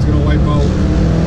sun's going to wipe out.